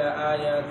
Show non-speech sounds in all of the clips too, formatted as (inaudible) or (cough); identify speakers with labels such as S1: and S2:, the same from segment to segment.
S1: लआयात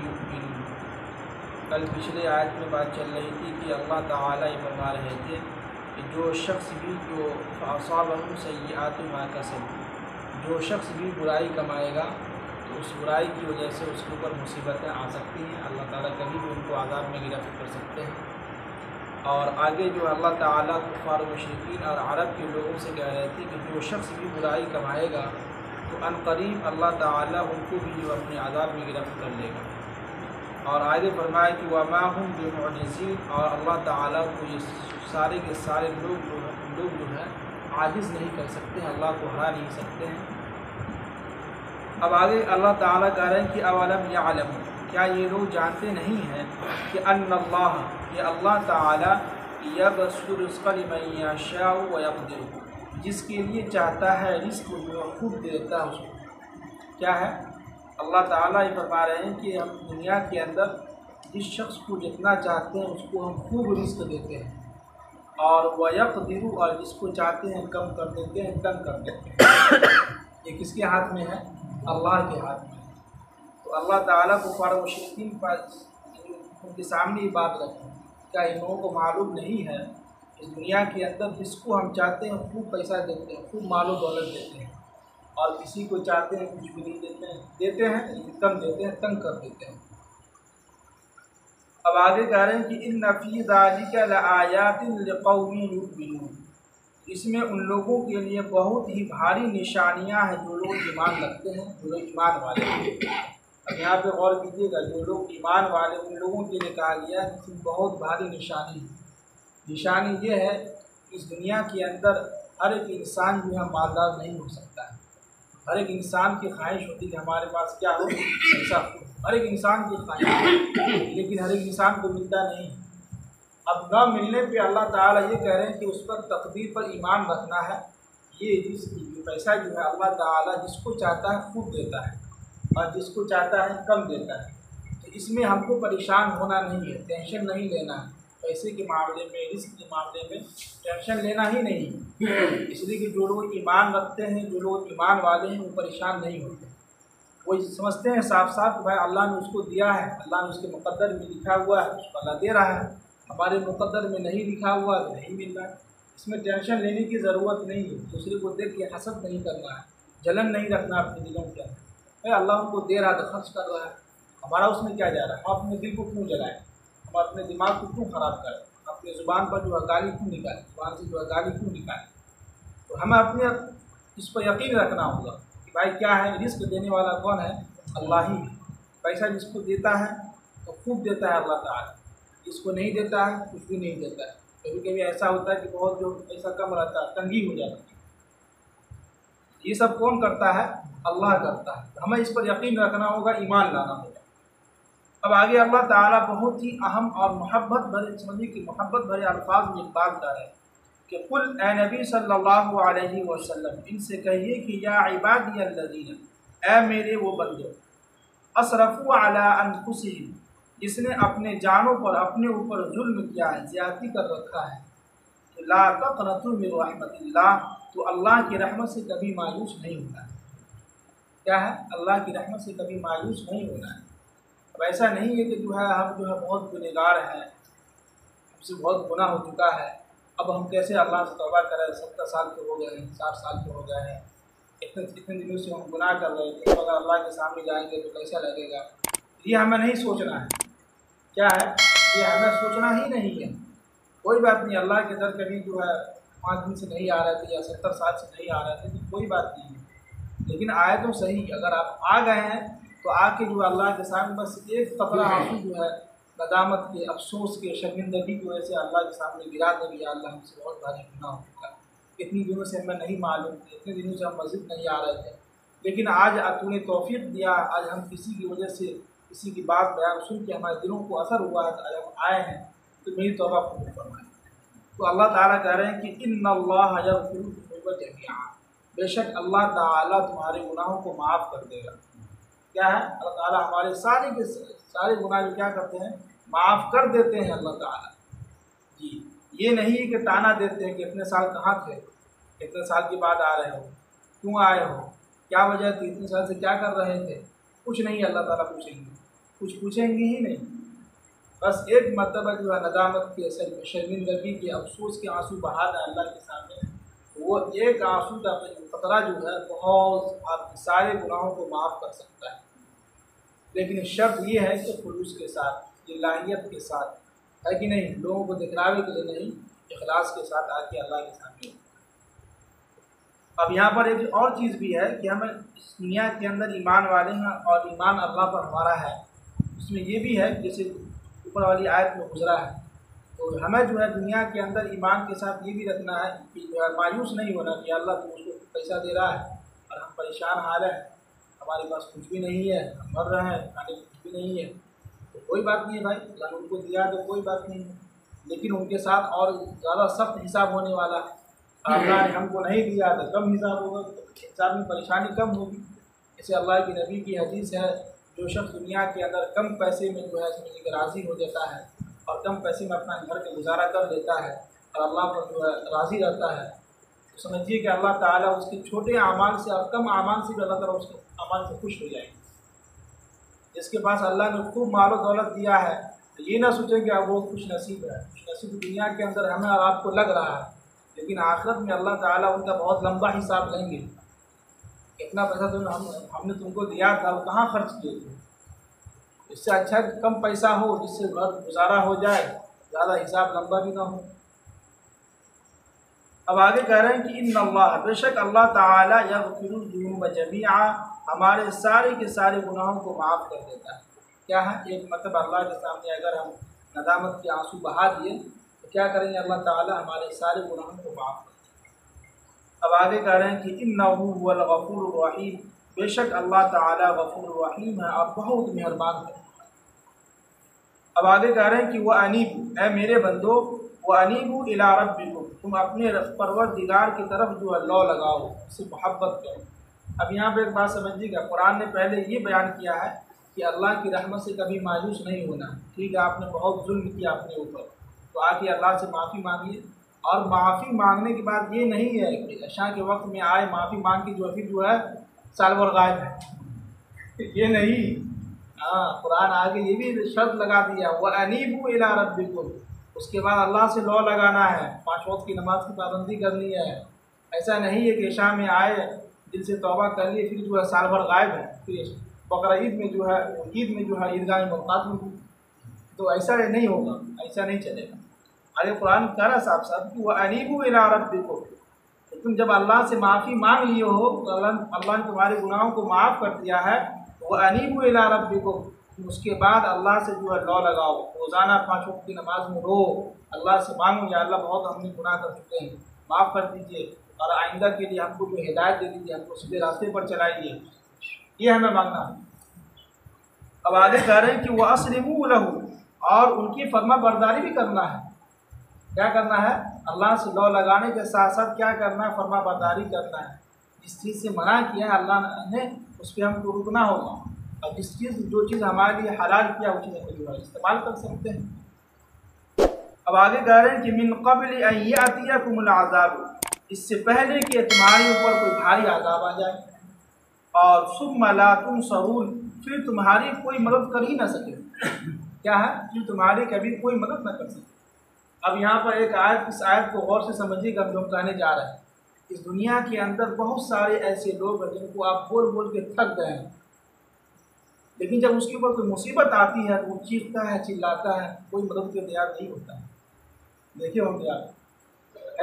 S1: युमिनून कल पिछले आयत में बात चल रही थी कि अल्लाह ताला ये फरमा रहे थे कि जो शख्स भी जो असाबहम सयात मा कसब जो शख्स भी बुराई कमाएगा तो उस बुराई की वजह से उसके ऊपर मुसीबतें आ सकती हैं। अल्लाह ताला कभी भी उनको आज़ाब में गिरफ्त कर सकते हैं। और आगे जो अल्लाह ताला कुफार मशरकिन और अरब के लोगों से कह रहे थे कि जो शख्स भी बुराई कमाएगा तो अनकरीब अल्लाह ताला उनको भी जो अपने आज़ाब में गिरफ्त कर लेगा। और आगे फरमाए कि वमा हम बेमजीन और अल्लाह ताला को ये सारे के सारे लोग जो लोग जो है, आजिज़ नहीं कर सकते, अल्लाह को हरा नहीं सकते हैं। अब आगे अल्लाह ताला कह रहे हैं कि अवलम या आलम क्या ये लोग जानते नहीं हैं कि अल्लाह ये अल्लाह ताला यबसुरस्कलमैशा वयकदिर जिसके लिए चाहता है रिस्क खूब देता है उसको। क्या है? अल्लाह ताला ये फरमा रहे हैं कि हम दुनिया के अंदर जिस शख्स को जितना चाहते हैं उसको हम खूब रिस्क देते हैं और वयक दिरू और जिसको चाहते हैं कम कर देते हैं कम कर देते हैं। ये किसके हाथ में है? अल्लाह के हाथ में तो अल्लाह ताला को फार मुश्किन पर उनके सामने ये बात रखें क्या इन लोगों को मालूम नहीं है इस दुनिया के अंदर जिसको हम चाहते हैं खूब पैसा देते हैं, खूब मालो दौलत देते हैं और किसी को चाहते हैं कुछ भी नहीं देते हैं देते हैं, लेकिन कम देते हैं, तंग कर देते हैं। अब आगे कह रहे हैं कि इन नफ़ी आयातिन इसमें उन लोगों के लिए बहुत ही भारी निशानियाँ हैं जो लोग ईमान रखते हैं, जो लोग ईमान वाले हैं। अब यहाँ पे गौर कीजिएगा, जो लोग ईमान वाले, उन लोगों के लिए कहा गया है इसमें बहुत भारी निशानी है। निशानी ये है इस दुनिया के अंदर हर एक इंसान जो है मालदार नहीं हो सकता है। हर एक इंसान की ख्वाहिश होती है हमारे पास क्या हो, पैसा हो। हर एक इंसान की ख्वाहिश लेकिन हर एक इंसान को मिलता नहीं अब न मिलने पे अल्लाह ताला ये कह रहे हैं कि उस पर तकदीर पर ईमान रखना है। ये जिस पैसा जो है अल्लाह ताला जिसको चाहता है खूब देता है और जिसको चाहता है कम देता है। तो इसमें हमको परेशान होना नहीं है, टेंशन नहीं लेना है। पैसे के मामले में, रिस्क के मामले में टेंशन लेना ही नहीं इसलिए कि जो लोग ईमान रखते हैं, जो लोग ईमान वाले हैं, वो परेशान नहीं होते। वो समझते हैं साफ़ साफ़ भाई अल्लाह ने उसको दिया है, अल्लाह ने उसके मुकद्दर में लिखा हुआ है, उसको अल्लाह दे रहा है। हमारे मुकद्दर में नहीं लिखा हुआ, नहीं मिल रहा इसमें टेंशन लेने की ज़रूरत नहीं है। दूसरे को देख के हसद नहीं करना है, जलन नहीं रखना अपने दिलों के अंदर। अल्लाह उनको दे रहा था खर्च कर रहा है। हमारा उसमें क्या जा रहा है? हम अपने दिल को क्यों जलाएँ? हम अपने दिमाग को क्यों ख़राब करें? अपनी ज़ुबान पर जो है गाली क्यों निकालें? ज़ुबान से जो है गाली क्यों निकालें? तो हमें अपने इस पर यकीन रखना होगा कि भाई क्या है? रिस्क देने वाला कौन है? अल्लाह ही। पैसा जिसको देता है तो खूब देता है अल्लाह ताला। जिसको नहीं देता है, कुछ भी नहीं देता है। कभी कभी ऐसा होता है कि बहुत जो पैसा कम रहता है, तंगी हो जाती है। ये सब कौन करता है? अल्लाह करता है। हमें इस पर यकीन रखना होगा, ईमान लाना होगा। अब आगे अल्लाह ताला बहुत ही अहम और मोहब्बत भरे, समझिए कि मोहब्बत भरे अल्फाज में बात कर है कि कुल ए नबी सल्लल्लाहु अलैहि वसल्लम, इनसे कहिए कि या इबादी अल्लज़ीन ए मेरे वो बंदे, असरफ़ु अला अनफुसिहिम जिसने अपने जानों पर अपने ऊपर जुल्म किया है ज़्यादा कर रखा है। तो ला तक़नतु मिन तो अल्लाह की रहमत से कभी मायूस नहीं होना क्या है? अल्लाह की रहमत से कभी मायूस नहीं होना है। अब ऐसा नहीं है कि जो है, हम जो है बहुत गुनहगार हैं, हमसे बहुत गुना हो चुका है। अब हम कैसे अल्लाह से तोबा करें? सत्तर साल के हो गए हैं साठ साल के हो गए हैं। इतने इतने दिनों से हम गुनाह कर रहे हैं। तो अगर अल्लाह के सामने जाएँगे तो कैसा लगेगा? ये हमें नहीं सोचना है। क्या है? ये हमें सोचना ही नहीं है। कोई बात नहीं अल्लाह के दर कभी जो है पाँच दिन से नहीं आ रहे थे या सत्तर साल से नहीं आ रहे थे तो कोई बात नहीं है। लेकिन आए तो सही अगर आप आ गए हैं तो आके जो अल्लाह के सामने बस एक कपड़ा आँसू जो है नदामत के अफसोस के शर्मिंदगी की वजह से अल्लाह के सामने गिरा दे भी अल्लाह हमसे बहुत भारी गुनाह हो चुका इतनी दिनों से हमें नहीं मालूम थे इतने दिनों से हम मस्जिद नहीं आ रहे थे। लेकिन आज तूने तोफ़ी दिया आज हम किसी की वजह से किसी की बात बयान सुन के हमारे दिलों को असर हुआ है हम आए हैं तो मेरी तोबा कबूल फरमाए। तो अल्लाह ताला कह रहे हैं कि इन अल्लाह जमिया बेशक अल्लाह ताला तुम्हारे गुनाहों को माफ़ कर देगा। क्या है? अल्लाह ताला हमारे सारे के सारे गुनाह क्या करते हैं? माफ़ कर देते हैं अल्लाह ताला। जी, ये नहीं कि ताना देते हैं कि इतने साल कहाँ थे? इतने साल के बाद आ रहे हो। क्यों आए हो? क्या वजह थी? इतने साल से क्या कर रहे थे? कुछ नहीं अल्लाह ताला पूछेंगे। कुछ पूछेंगे ही नहीं। बस एक मरतबा जो है, नदामत की शर्मिंदगी के अफसोस के आँसू बहा दें अल्लाह के सामने। वो एक आँसू का ख़तरा जो है, बहुत आपके सारे गुनाहों को माफ़ कर सकता है। लेकिन शर्त ये है कि खुलूस के साथ, ये के साथ, है कि नहीं? लोगों को दिखलावे के लिए नहीं, इखलास के साथ आके अल्लाह के सामने। अब यहाँ पर एक और चीज़ भी है कि हमें इस दुनिया के अंदर ईमान वाले हैं और ईमान अल्लाह पर हमारा है। उसमें ये भी है, जैसे ऊपर वाली आयत में गुजरा है। तो हमें जो है दुनिया के अंदर ईमान के साथ ये भी रखना है कि जो है मायूस नहीं होना कि अल्लाह तुम उसको पैसा दे रहा है और हम परेशान हाल हैं। हमारे पास कुछ भी नहीं है, हम मर रहे हैं, खाने कुछ भी नहीं है। तो कोई बात नहीं है भाई ने उनको दिया तो कोई बात नहीं है। लेकिन उनके साथ और ज़्यादा सख्त हिसाब होने वाला है। अल्लाह ने हमको नहीं दिया तो कम हिसाब होगा तो हिसाब में परेशानी कम होगी। जैसे अल्लाह की नबी की हदीस है जो शख्स दुनिया के अंदर कम पैसे में जो है समझ राज़ी हो जाता है और कम पैसे में अपना घर का गुजारा कर लेता है और अल्लाह पर जो है राज़ी रहता है तो समझिए कि अल्लाह ताला उसके छोटे अमाल से और कम अमाल से भी अल्लाह उसके अमाल से खुश हो जाएँगे। जिसके पास अल्लाह ने खूब मालो दौलत दिया है तो ये ना सोचें कि अब वो खुश नसीब है। खुश नसीब दुनिया के अंदर हमें और आपको लग रहा है, लेकिन आखिरत में अल्लाह ताला उनका बहुत लंबा हिसाब लेंगे। इतना पैसा तो हम, हमने तुमको दिया था कहाँ खर्च किए थे? इससे अच्छा कम पैसा हो, जिससे घर गुजारा हो जाए, ज़्यादा हिसाब लंबा भी ना हो। अब आगे कह रहे हैं कि इन अल्लाह, बेशक अल्लाह ताला या फिरुजुनूब जमिया हमारे सारे के सारे गुनाहों को माफ़ कर देता है। क्या है? एक मतलब अल्लाह के सामने अगर हम नदामत के आँसू बहा दिए तो क्या करेंगे? अल्लाह ताला हमारे सारे गुनाहों को माफ़ कर अब आगे कह रहे हैं कि इन नवूफ़ूर रहीम। बेशक अल्लाह ताला रहीम है, आप बहुत मेहरबान है। अब आगे कह रहे हैं कि वह अनीब ए मेरे बंदो, वह अनीबू इला रब्बिकुम, तुम अपने परवर दिगार की तरफ़ जो है लौ लगाओ, उससे मोहब्बत करो। अब यहाँ पर एक बात समझिएगा कुरान ने पहले ये बयान किया है कि अल्लाह की रहमत से कभी मायूस नहीं होना। ठीक है, आपने बहुत जुल्म किया अपने ऊपर। तो आके अल्लाह से माफ़ी मांगिए। और माफ़ी मांगने के बाद ये नहीं है कि अशा के वक्त में आए, माफ़ी मांग के जो फिर जो है, साल भर गायब है। (laughs) ये नहीं। हाँ कुरान आगे ये भी शर्त लगा दिया वह अनीबू इला रब्बिकुम। उसके बाद अल्लाह से लॉ लगाना है। पाँच वक्त की नमाज़ की पाबंदी करनी है। ऐसा नहीं है कि शाम में आए, दिल से तोबा कर लिए, फिर जो है साल भर गायब है। फिर बकर ईद में जो है, ईद में जो है, ईदगाह मुलाकात में। तो ऐसा नहीं होगा, ऐसा नहीं चलेगा। आगे कुरान कह रहा साहब साहब, कि वह अनीबू इला रब्बिकुम। तो तुम जब अल्लाह से माफ़ी मांग लिए हो तो अल्लाह ने तुम्हारे गुनाहों को माफ़ कर दिया है तो वह अनीब इला रबी को उसके बाद अल्लाह से जो है लॉ लगाओ, रोज़ाना पाँच वक्त की नमाज़ में रो, अल्लाह से मांगो, या अल्लाह बहुत हमने गुनाह कर चुके हैं, माफ़ कर दीजिए, और आइंदा के लिए हमको जो हिदायत दे दीजिए, हमको सीधे रास्ते पर चलाइए। ये हमें मांगना है। अब आगे कह रहे हैं कि वह असलिमू लहू, और उनकी फर्मा बरदारी भी करना है। क्या करना है? अल्लाह से लॉ लगाने के साथ साथ क्या करना है? फर्मा बरदारी करना है। जिस चीज़ से मना किया है अल्लाह ने, उस पर हमको रुकना होगा। और जिस चीज़, जो चीज़ हमारे लिए हलाल किया उस चीज़ को इस्तेमाल कर सकते हैं। अब आगे कह रहे हैं कि मिन कबल आतिया कुमल आज़ाब इससे पहले कि तुम्हारे ऊपर कोई भारी आज़ाब आ जाए। और शुभ मला तुम सरूल फिर तुम्हारी कोई मदद कर ही ना सके। क्या है? फिर तुम्हारी कभी कोई मदद ना कर सके। अब यहाँ पर एक आयत, इस आयत को गौर से समझिएगा हम कहने जा रहे हैं। इस दुनिया के अंदर बहुत सारे ऐसे लोग हैं जिनको आप बोल बोल के थक गए हैं। लेकिन जब उसके ऊपर कोई मुसीबत आती है तो वो चीखता है, चिल्लाता है, कोई मदद के तैयार नहीं होता। है देखिए होंगे आप।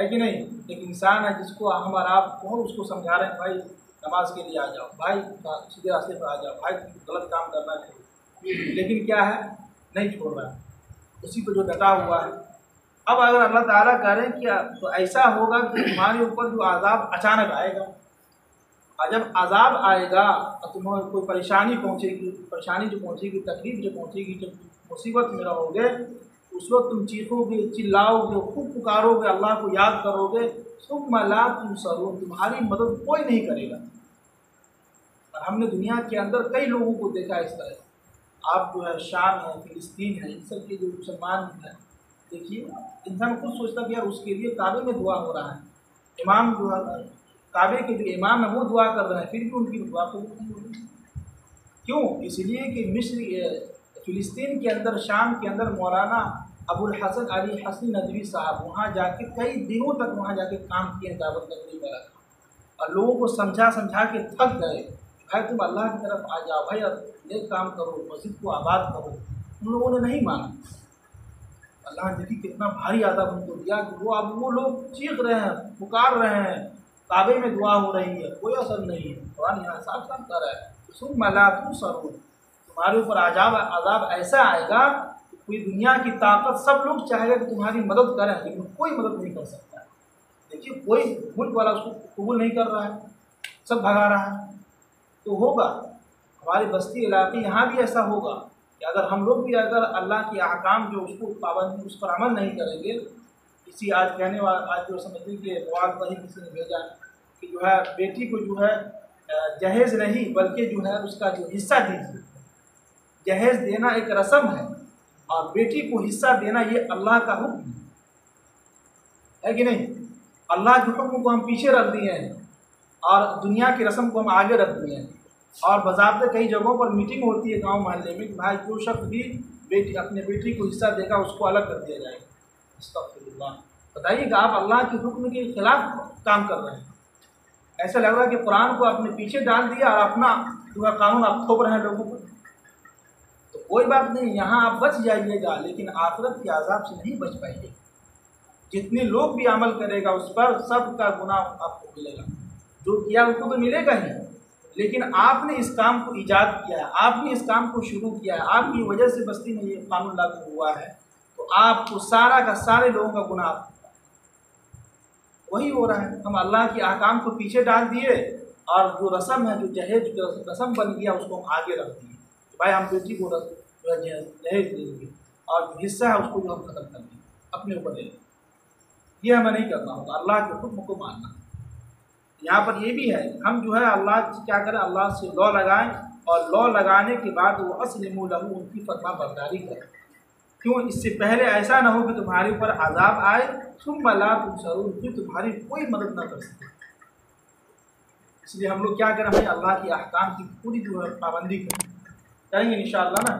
S1: है कि नहीं? एक इंसान है जिसको हम और आप बहुत उसको समझा रहे हैं, भाई, नमाज़ के लिए आ जाओ। भाई, सीधे रास्ते पर आ जाओ। भाई गलत काम करना चाहिए लेकिन क्या है? नहीं छोड़ रहा। है उसी पर जो डटा हुआ है अब अगर अल्लाह ताला करें कि तो ऐसा होगा कि तुम्हारे ऊपर जो आज़ाब अचानक आएगा, और जब आज़ाब आएगा, और तुम्हें कोई परेशानी पहुँचेगी, परेशानी जो पहुँचेगी, तकलीफ़ जो पहुँचेगी, जब मुसीबत में रहोगे उस वक्त तुम चीखोगे, चिल्लाओगे, खूब पुकारोगे, अल्लाह को याद करोगे सुख मला तुम सरो तुम्हारी मदद कोई नहीं करेगा। और हमने दुनिया के अंदर कई लोगों को देखा इस तरह। आप जो है शाम है, फिलस्तीन है, इन सब के जो मुसलमान हैं देखिए, इंसान खुद सोचता कि यार उसके लिए काबे में दुआ हो रहा है। इमाम है काबे के जो इमाम है वो दुआ कर रहे हैं, फिर भी उनकी दुआ को नहीं हो रही। क्यों? इसलिए कि मिस्र फ़िलिस्तीन के अंदर, शाम के अंदर मौलाना अबुल हसन अली हसन नदवी साहब, वहाँ जाके कई दिनों तक वहाँ जाके काम किए दावत तकलीफ़ पर और लोगों को समझा समझा के थक गए भाई तुम अल्लाह की तरफ़ आ जाओ, भाई अब काम करो, मस्जिद को आबाद करो। उन लोगों ने नहीं माना। अल्लाह ने देखी कितना भारी आदब उनको दिया कि वो अब वो लोग चीख रहे हैं, पुकार रहे हैं काबे में दुआ हो रही है, कोई असर नहीं है। कुरान यहाँ साफ़ साफ़ कर रहा है सुन मला तुम सरू तुम्हारे ऊपर आजाब आजाब ऐसा आएगा कि पूरी दुनिया की ताकत सब लोग चाहेगा कि तुम्हारी मदद करें, लेकिन कोई मदद नहीं कर सकता। देखिए, कोई मुल्क वाला उसको कबूल नहीं कर रहा है, सब भगा रहा है। तो होगा, हमारे बस्ती इलाके यहाँ भी ऐसा होगा। कि अगर हम लोग भी अगर अल्लाह के अहकाम जो उसको पाबंदी, उस पर अमल नहीं करेंगे किसी आज कहने वाला आज जो समझने के सवाल पर ही किसी ने भेजा कि जो है, बेटी को जो है जहेज़ नहीं, बल्कि जो है, उसका जो हिस्सा दीजिए। जहेज़ देना एक रस्म है, और बेटी को हिस्सा देना ये अल्लाह का हुक्म है। है कि नहीं? अल्लाह के हुक्म को हम पीछे रख दिए हैं, और दुनिया की रस्म को हम आगे रख दिए हैं। और बजाते कई जगहों पर मीटिंग होती है गाँव मोहल्ले में कि भाई, जो शख्स भी बेटी, अपने बेटी को हिस्सा देगा, उसको अलग कर दिया जाएगा। बताइएगा आप अल्लाह के हुक्म के खिलाफ काम कर रहे हैं। ऐसा लग रहा है कि कुरान को आपने पीछे डाल दिया और अपना पूरा कानून आप थोप रहे हैं लोगों पर तो कोई बात नहीं, यहाँ आप बच जाइएगा, लेकिन आखरत के आज़ाब से नहीं बच पाइएगा जितने लोग भी अमल करेगा, उस पर सबका गुनाह आपको मिलेगा। जो किया उसको तो मिलेगा ही। लेकिन आपने इस काम को ईजाद किया है, आपने इस काम को शुरू किया है, आपकी वजह से बस्ती में ये कानून लागू हुआ है तो आपको सारा का सारे लोगों का गुनाह वही हो रहा है। हम अल्लाह के अहकाम को पीछे डाल दिए और जो रस्म है, जो जहेज रस्म बन गया, उसको हम आगे रख दिए। भाई हम बेटी को जो है जहेज देंगे और जो हिस्सा है, उसको जो हम ख़त्म कर देंगे अपने ऊपर ले ये हमें नहीं करना होगा अल्लाह के हुक्म को मानना। यहाँ पर ये भी है, हम जो है अल्लाह क्या करें, अल्लाह से लॉ लगाएँ और लॉ लगाने के बाद वो असलम लहू उनकी फरमा बरदारी करें। क्यों? इससे पहले ऐसा ना हो कि तुम्हारे ऊपर आज़ाब आए तुम बला तुम सरूर फिर तुम्हारी कोई मदद ना कर सके। इसलिए हम लोग क्या करें, हमें अल्लाह की अहकाम की पूरी जो है पाबंदी करें। करेंगे इन ना?